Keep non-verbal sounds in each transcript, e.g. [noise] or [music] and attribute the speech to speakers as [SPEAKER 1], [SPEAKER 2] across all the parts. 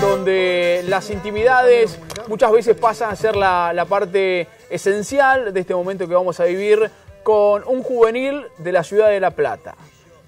[SPEAKER 1] donde las intimidades muchas veces pasan a ser la, la parte esencial de este momento que vamos a vivir con un juvenil de la ciudad de La Plata,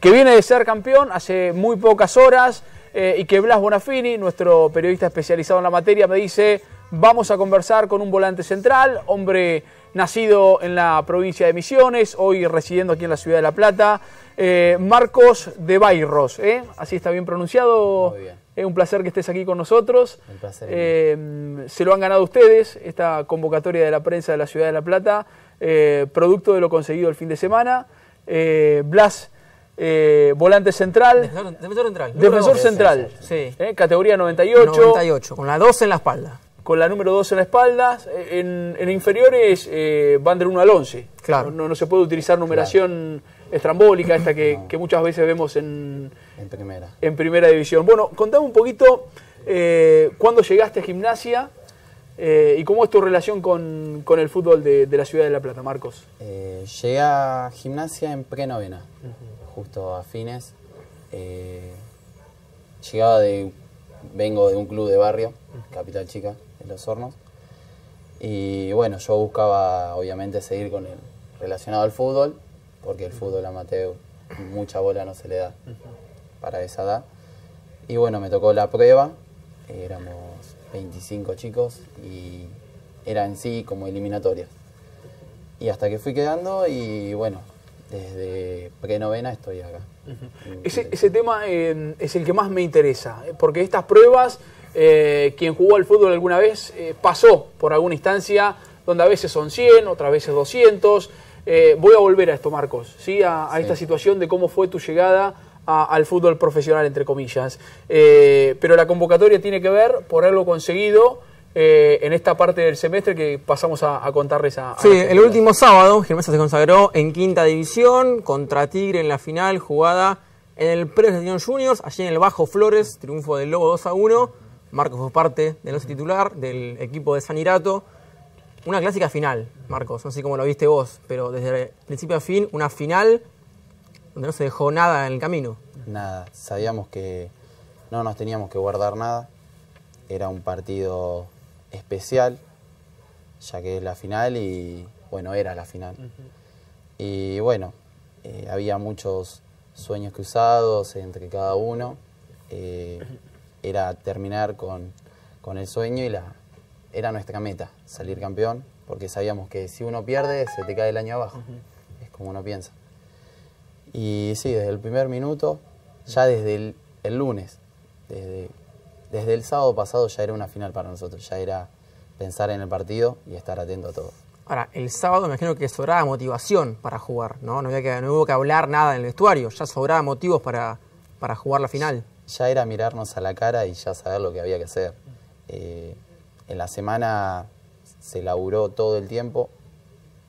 [SPEAKER 1] que viene de ser campeón hace muy pocas horas eh, y que Blas Bonafini, nuestro periodista especializado en la materia, me dice, vamos a conversar con un volante central, hombre nacido en la provincia de Misiones, hoy residiendo aquí en la ciudad de La Plata, eh, Marcos de Bairros, ¿eh? así está bien pronunciado.
[SPEAKER 2] Muy bien.
[SPEAKER 1] Es un placer que estés aquí con nosotros.
[SPEAKER 2] Un placer.
[SPEAKER 1] Eh, se lo han ganado ustedes, esta convocatoria de la prensa de la ciudad de La Plata, eh, producto de lo conseguido el fin de semana. Eh, Blas, eh, volante central,
[SPEAKER 3] Defensor, defensor central.
[SPEAKER 1] defensor central,
[SPEAKER 3] Sí.
[SPEAKER 1] eh, categoría 98,
[SPEAKER 3] 98, con la 2 en la espalda.
[SPEAKER 1] con la número 2 en la espalda. Eh, En, en inferiores eh, van del 1 al 11.
[SPEAKER 3] Claro.
[SPEAKER 1] No, no se puede utilizar numeración estrambólica, esta que, que muchas veces vemos en,
[SPEAKER 2] En primera.
[SPEAKER 1] en primera división. Bueno, contame un poquito eh, cuándo llegaste a gimnasia eh, y cómo es tu relación con, con el fútbol de, de la ciudad de La Plata, Marcos.
[SPEAKER 2] Eh, llegué a gimnasia en prenovena, justo a fines. Eh, llegaba de. Vengo de un club de barrio, Capital Chica, de Los Hornos. Y bueno, yo buscaba obviamente seguir con el relacionado al fútbol, porque el fútbol amateur mucha bola no se le da para esa edad. Y bueno, me tocó la prueba, éramos 25 chicos y era en sí como eliminatoria. Y hasta que fui quedando y bueno, desde prenovena estoy acá.
[SPEAKER 1] Ese, ese tema eh, es el que más me interesa, eh, porque estas pruebas, eh, quien jugó al fútbol alguna vez eh, pasó por alguna instancia donde a veces son 100, otras veces 200. Eh, voy a volver a esto, Marcos, ¿sí? a, a
[SPEAKER 2] Sí.
[SPEAKER 1] esta situación de cómo fue tu llegada a- al fútbol profesional, entre comillas. Eh, pero la convocatoria tiene que ver por haberlo conseguido eh, en esta parte del semestre que pasamos a, a contarles a,
[SPEAKER 3] Sí, el último sábado, Gimnasia se consagró en quinta división contra Tigre en la final jugada en el Presidente Juniors, allí en el Bajo Flores, triunfo del Lobo 2 a 1. Marcos fue parte del once titular del equipo de San Irato. Una clásica final, Marcos, no sé cómo lo viste vos, pero desde principio a fin, una final donde no se dejó nada en el camino.
[SPEAKER 2] Nada, sabíamos que no nos teníamos que guardar nada. Era un partido especial, ya que es la final y bueno, era la final. Y bueno, eh, había muchos sueños cruzados entre cada uno. Eh, era terminar con, con el sueño y la, era nuestra meta, salir campeón, porque sabíamos que si uno pierde se te cae el año abajo. Es como uno piensa. Y sí, desde el primer minuto, ya desde el, el lunes, desde, desde el sábado pasado ya era una final para nosotros, ya era pensar en el partido y estar atento a todo.
[SPEAKER 3] Ahora, el sábado me imagino que sobraba motivación para jugar, ¿no? No, había que, no hubo que hablar nada en el vestuario, ya sobraba motivos para, para jugar la final.
[SPEAKER 2] Ya era mirarnos a la cara y ya saber lo que había que hacer. Eh, en la semana se laburó todo el tiempo,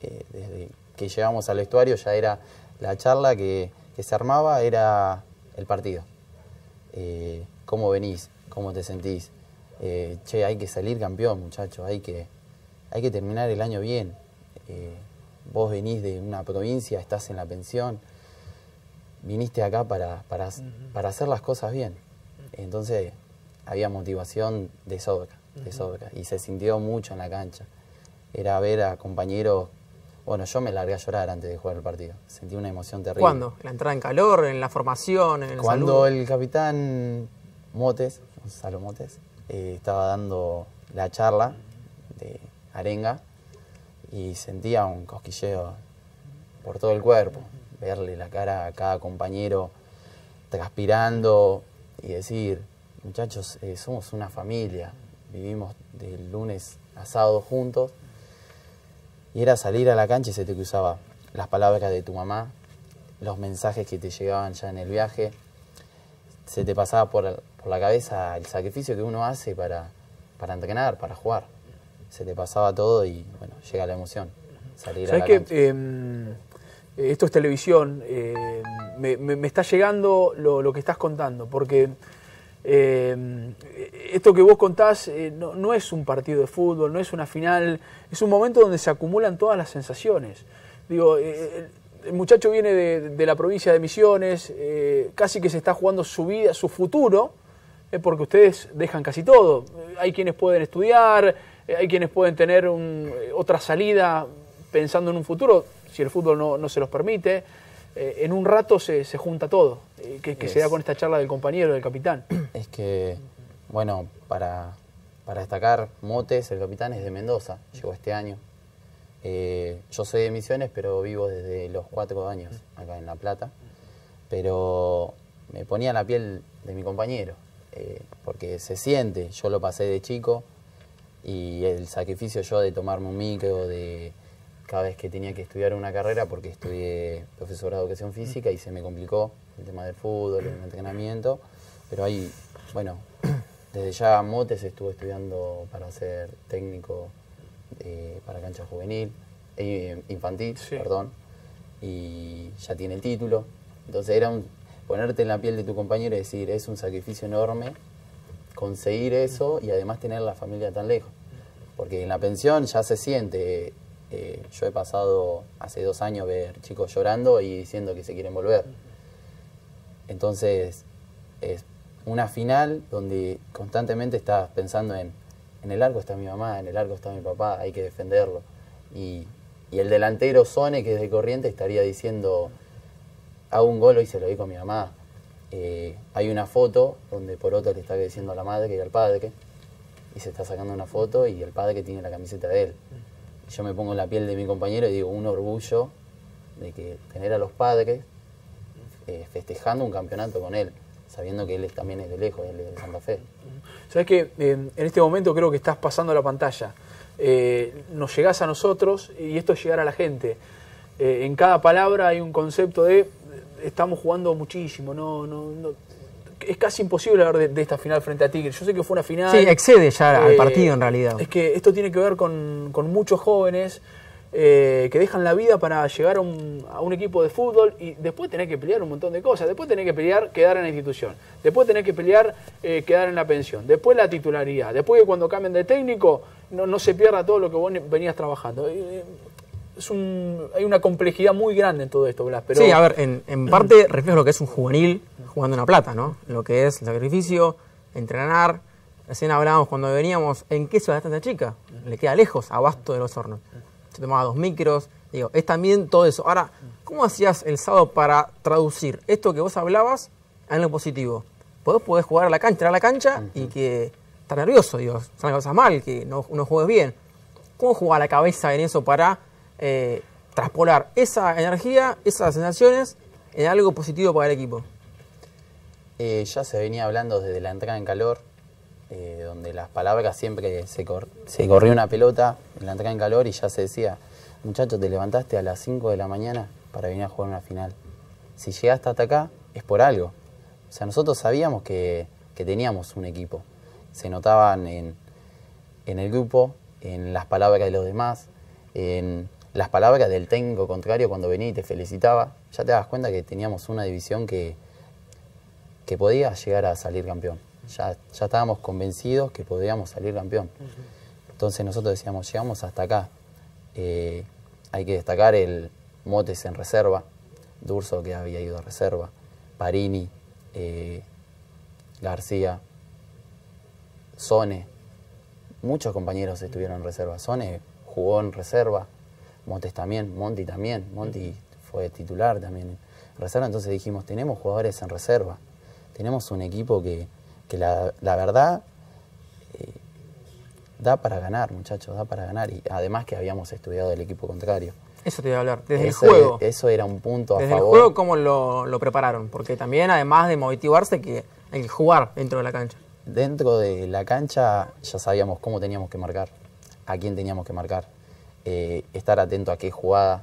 [SPEAKER 2] eh, desde que llegamos al vestuario ya era la charla que, que se armaba, era el partido. Eh, ¿Cómo venís? ¿Cómo te sentís? Eh, che, hay que salir campeón, muchachos, hay que, hay que terminar el año bien. Vos venís de una provincia, estás en la pensión, viniste acá para, para, para hacer las cosas bien. Entonces había motivación de sobra, de sobra, y se sintió mucho en la cancha. Era ver a compañeros, bueno, yo me largué a llorar antes de jugar el partido, sentí una emoción terrible.
[SPEAKER 3] ¿Cuándo? ¿En la entrada en calor, en la formación, en el
[SPEAKER 2] Cuando
[SPEAKER 3] saludo?
[SPEAKER 2] el capitán Motes, Gonzalo Motes, eh, estaba dando la charla de arenga y sentía un cosquilleo por todo el cuerpo, verle la cara a cada compañero transpirando y decir, muchachos, eh, somos una familia, vivimos del lunes a sábado juntos, y era salir a la cancha y se te cruzaba las palabras de tu mamá, los mensajes que te llegaban ya en el viaje, se te pasaba por, por la cabeza el sacrificio que uno hace para, para entrenar, para jugar. Se te pasaba todo y bueno, llega la emoción. Salir a
[SPEAKER 1] ¿Sabes
[SPEAKER 2] la
[SPEAKER 1] que eh, esto es televisión? eh, me, me- me está llegando lo, lo que estás contando, porque eh, esto que vos contás eh, no, no es un partido de fútbol, no es una final, es un momento donde se acumulan todas las sensaciones. Digo, eh, el, muchacho viene de, de la provincia de Misiones, casi que se está jugando su vida, su futuro, porque ustedes dejan casi todo. Hay quienes pueden estudiar, hay quienes pueden tener un- otra salida pensando en un futuro, si el fútbol no, no se los permite. Eh, en un rato se, se junta todo, eh, que, que se da con esta charla del compañero, del capitán. [clears throat]
[SPEAKER 2] Es que, bueno, para, para destacar, Motes, el capitán, es de Mendoza, llegó este año. Eh, yo soy de Misiones, pero vivo desde los cuatro años acá en La Plata. Pero me ponía la piel de mi compañero, eh, porque se siente, yo lo pasé de chico y el sacrificio yo de tomarme un micro, de cada vez que tenía que estudiar una carrera, porque estudié profesorado de educación física y se me complicó el tema del fútbol, el entrenamiento, pero ahí, bueno, [clears throat] desde ya Motes estuve estudiando para ser técnico eh, para cancha juvenil, eh, infantil,
[SPEAKER 1] Sí.
[SPEAKER 2] perdón, y ya tiene el título. Entonces era un, ponerte en la piel de tu compañero y decir, es un sacrificio enorme conseguir eso y además tener la familia tan lejos. Porque en la pensión ya se siente, eh, yo he pasado hace dos años ver chicos llorando y diciendo que se quieren volver. Entonces es una final donde constantemente estás pensando en, en el arco está mi mamá, en el arco está mi papá, hay que defenderlo. Y, y el delantero Sone, que es de corriente, estaría diciendo, hago un gol y se lo di con mi mamá. Eh, hay una foto donde Poroto le está diciendo a la madre y al padre, y se está sacando una foto y el padre tiene la camiseta de él. Yo me pongo en la piel de mi compañero y digo, un orgullo de que tener a los padres eh, festejando un campeonato con él, sabiendo que él también es de lejos, él es de Santa Fe.
[SPEAKER 1] Sabes que en este momento creo que estás pasando la pantalla. Eh, nos llegás a nosotros y esto es llegar a la gente. Eh, en cada palabra hay un concepto de estamos jugando muchísimo, no, no- es casi imposible hablar de, de esta final frente a Tigre. Yo sé que fue una final.
[SPEAKER 3] Sí, excede ya al
[SPEAKER 1] Eh,
[SPEAKER 3] partido en realidad.
[SPEAKER 1] Es que esto tiene que ver con, con muchos jóvenes eh, que dejan la vida para llegar a un, a un equipo de fútbol y después tener que pelear un montón de cosas. Después tener que pelear quedar en la institución. Después tener que pelear eh, quedar en la pensión. Después la titularidad. Después que cuando cambien de técnico no, no se pierda todo lo que vos venías trabajando. Es un, hay una complejidad muy grande en todo esto, Blas. Pero
[SPEAKER 3] Sí, a ver, en, en [clears throat] parte refleja lo que es un juvenil jugando una plata, ¿no? Lo que es el sacrificio, entrenar. Recién hablábamos cuando veníamos, ¿en qué ciudad está esta chica? Le queda lejos, abasto de los hornos. Se tomaba dos micros, digo, es también todo eso. Ahora, ¿cómo hacías el sábado para traducir esto que vos hablabas a algo positivo? Vos podés jugar a la cancha, a la cancha y que estar nervioso, digo, salgan cosas mal, que no, no juegues bien. ¿Cómo jugar la cabeza en eso para eh, traspolar esa energía, esas sensaciones en algo positivo para el equipo?
[SPEAKER 2] Eh, ya se venía hablando desde la entrada en calor, eh, donde las palabras siempre se, cor- se corría una pelota en la entrada en calor y ya se decía, muchacho, te levantaste a las 5 de la mañana para venir a jugar una final. Si llegaste hasta acá es por algo. O sea, nosotros sabíamos que, que teníamos un equipo. Se notaban en, en el grupo, en las palabras de los demás, en las palabras del técnico contrario cuando venía y te felicitaba. Ya te das cuenta que teníamos una división que, que podía llegar a salir campeón. Ya, ya estábamos convencidos que podíamos salir campeón. Entonces nosotros decíamos, llegamos hasta acá. Eh, hay que destacar el Motes en reserva, Durso que había ido a reserva, Parini, eh, García, Sone. Muchos compañeros estuvieron en reserva. Sone jugó en reserva, Montes también, Monti también. Monti fue titular también en reserva. Entonces dijimos, tenemos jugadores en reserva. Tenemos un equipo que, que la, la verdad eh, da para ganar, muchachos, da para ganar. Y además que habíamos estudiado el equipo contrario.
[SPEAKER 3] Eso te iba a hablar, desde
[SPEAKER 2] eso,
[SPEAKER 3] el juego.
[SPEAKER 2] Eso era un punto a
[SPEAKER 3] desde el
[SPEAKER 2] favor.
[SPEAKER 3] juego, ¿cómo lo, lo prepararon? Porque también, además de motivarse, que hay que jugar dentro de la cancha.
[SPEAKER 2] Dentro de la cancha ya sabíamos cómo teníamos que marcar, a quién teníamos que marcar, eh, estar atento a qué jugada,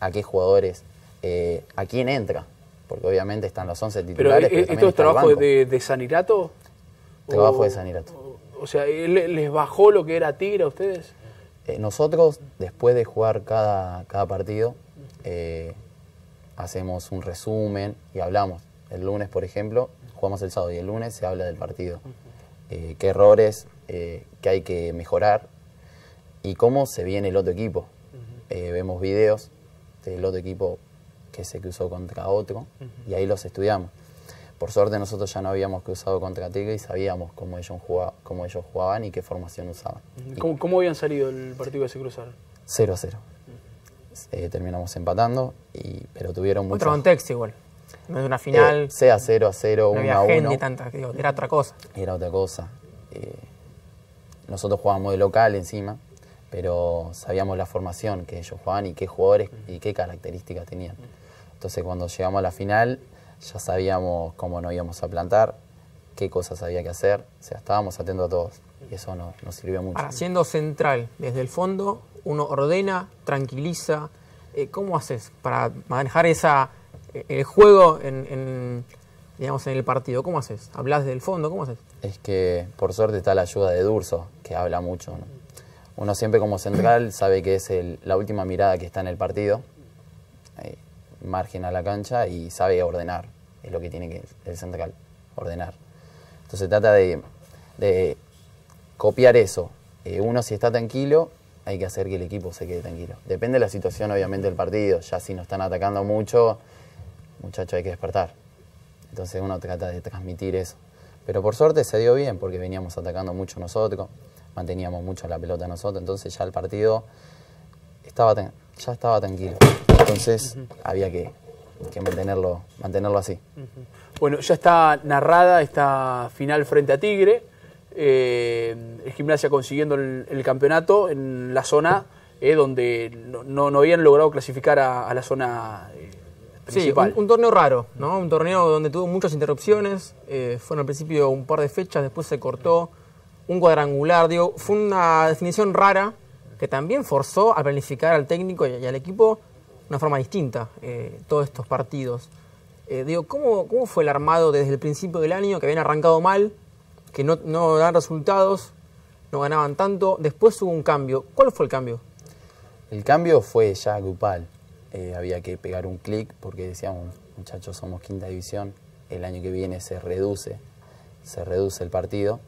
[SPEAKER 2] a qué jugadores, eh, a quién entra, porque obviamente están los 11
[SPEAKER 1] Pero
[SPEAKER 2] titulares.
[SPEAKER 1] eh,
[SPEAKER 2] pero
[SPEAKER 1] ¿esto es trabajo de, de Sanirato?
[SPEAKER 2] Trabajo
[SPEAKER 1] O-
[SPEAKER 2] de Sanirato.
[SPEAKER 1] O sea, ¿él ¿les bajó lo que era Tigre a ustedes?
[SPEAKER 2] Eh, nosotros, después de jugar cada, cada partido, eh, hacemos un resumen y hablamos. El lunes, por ejemplo, jugamos el sábado y el lunes se habla del partido. Qué errores, qué hay que mejorar y cómo se viene el otro equipo. Eh, vemos videos del otro equipo que se cruzó contra otro y ahí los estudiamos. por suerte nosotros ya no habíamos cruzado contra Tigre y sabíamos cómo ellos, jugaba- cómo ellos jugaban y qué formación usaban.
[SPEAKER 1] ¿Cómo, cómo habían salido el partido que se cruzaron?
[SPEAKER 2] 0 a 0. Eh, terminamos empatando, y, pero tuvieron
[SPEAKER 3] Otro
[SPEAKER 2] mucho...
[SPEAKER 3] contexto igual. No es una final,
[SPEAKER 2] sea 0 a 0,
[SPEAKER 3] no
[SPEAKER 2] 1
[SPEAKER 3] había
[SPEAKER 2] a 1.
[SPEAKER 3] gente, tanta, digo, era otra cosa.
[SPEAKER 2] era otra cosa. Eh, nosotros jugábamos de local encima, pero sabíamos la formación que ellos jugaban y qué jugadores y qué características tenían. Entonces cuando llegamos a la final ya sabíamos cómo nos íbamos a plantar, qué cosas había que hacer, o sea, estábamos atentos a todos y eso nos, nos sirvió mucho.
[SPEAKER 3] Ahora, siendo central, desde el fondo, uno ordena, tranquiliza. Eh, ¿Cómo haces para manejar esa, eh, el juego en, en, digamos, en el partido? ¿Cómo haces? ¿Hablas del fondo? ¿Cómo haces?
[SPEAKER 2] Es que por suerte está la ayuda de Durso, que habla mucho. ¿no? Uno siempre como central sabe que es la última mirada que está en el partido, eh, margen a la cancha y sabe ordenar, es lo que tiene que el central, ordenar. Entonces trata de, de copiar eso. Eh, uno si está tranquilo, hay que hacer que el equipo se quede tranquilo. Depende de la situación obviamente del partido, ya si nos están atacando mucho, muchachos hay que despertar. Entonces uno trata de transmitir eso. Pero por suerte se dio bien porque veníamos atacando mucho nosotros, manteníamos mucho la pelota nosotros, entonces ya el partido estaba ya estaba tranquilo. Entonces había que, que mantenerlo, mantenerlo así.
[SPEAKER 1] Bueno, ya está narrada esta final frente a Tigre. Eh, el Gimnasia consiguiendo el, el campeonato en la zona eh, donde no, no- no habían logrado clasificar a, a la zona eh,
[SPEAKER 3] Sí,
[SPEAKER 1] principal.
[SPEAKER 3] un, un torneo raro, ¿no? Un torneo donde tuvo muchas interrupciones. eh, fueron al principio un par de fechas, después se cortó. Un cuadrangular, digo, fue una definición rara que también forzó a planificar al técnico y, al equipo de una forma distinta eh, todos estos partidos. Eh, digo, ¿cómo, ¿cómo fue el armado desde el principio del año, que habían arrancado mal, que no, no daban resultados, no ganaban tanto? Después hubo un cambio. ¿Cuál fue el cambio?
[SPEAKER 2] El cambio fue ya grupal. Eh, había que pegar un clic porque decíamos, muchachos, somos quinta división, el año que viene se reduce, se reduce el partido.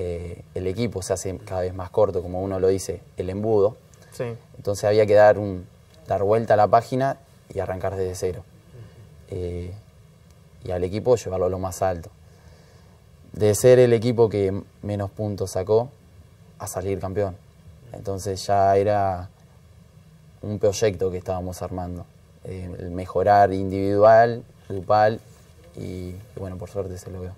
[SPEAKER 2] Eh, el equipo se hace cada vez más corto, como uno lo dice, el embudo.
[SPEAKER 3] Sí.
[SPEAKER 2] Entonces había que dar, un, dar vuelta a la página y arrancar desde cero. Eh, y al equipo llevarlo a lo más alto. De ser el equipo que menos puntos sacó a salir campeón. Entonces ya era un proyecto que estábamos armando. Eh, el mejorar individual, grupal y, y bueno, por suerte se logró.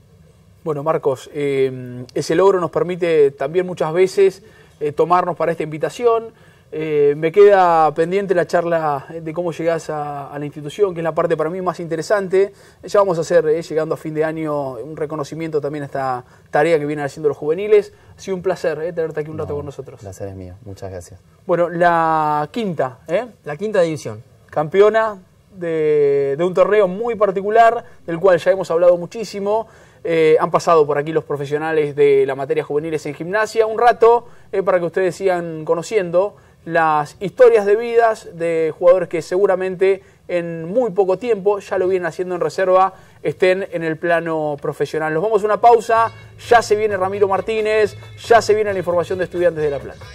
[SPEAKER 1] Bueno, Marcos, eh, ese logro nos permite también muchas veces eh, tomarnos para esta invitación. Eh, me queda pendiente la charla de cómo llegás a, a la institución, que es la parte para mí más interesante. Ya vamos a hacer, eh, llegando a fin de año, un reconocimiento también a esta tarea que vienen haciendo los juveniles. Ha sido un placer eh, tenerte aquí un rato con nosotros.
[SPEAKER 2] Placer es mío. Muchas gracias.
[SPEAKER 1] Bueno, la quinta, ¿eh?
[SPEAKER 3] La quinta división.
[SPEAKER 1] campeona de, de un torneo muy particular, del cual ya hemos hablado muchísimo. Eh, han pasado por aquí los profesionales de la materia juveniles en gimnasia un rato eh, para que ustedes sigan conociendo las historias de vidas de jugadores que seguramente en muy poco tiempo, ya lo vienen haciendo en reserva, estén en el plano profesional. Nos vamos a una pausa, ya se viene Ramiro Martínez, ya se viene la información de estudiantes de La Plata.